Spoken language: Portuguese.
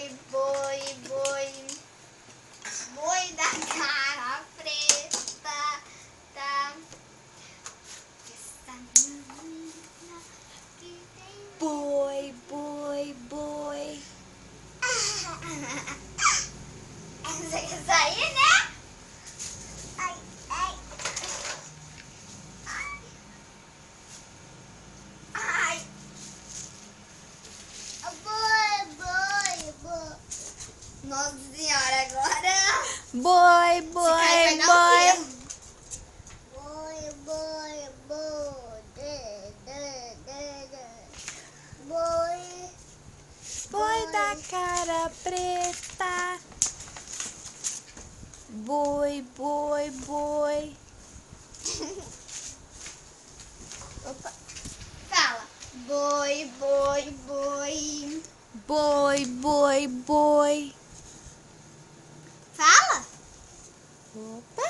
boi, boi, boi, boi da cara preta, tá? Essa menina que tem boi, boi, boi. Nossa senhora, agora. Boi, boi, boi. Boi, boi, boi. Boi. Boi da cara preta. Boi, boi, boi. Opa. Fala. Boi, boi, boi. Boi, boi, boi. Fala. Opa.